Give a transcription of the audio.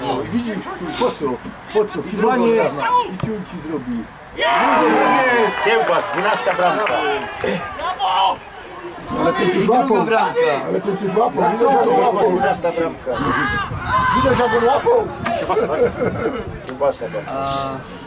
No i widzisz, po co? Po co? Pibanie i ciul ci zrobi. Jest! Kiełbas, 12 bramka. Ale ty już łapą. Ale ty już łapą. Widać na bramka. Widać na łapą. Kiełbasa. Tak. Kiełbasa. Tak.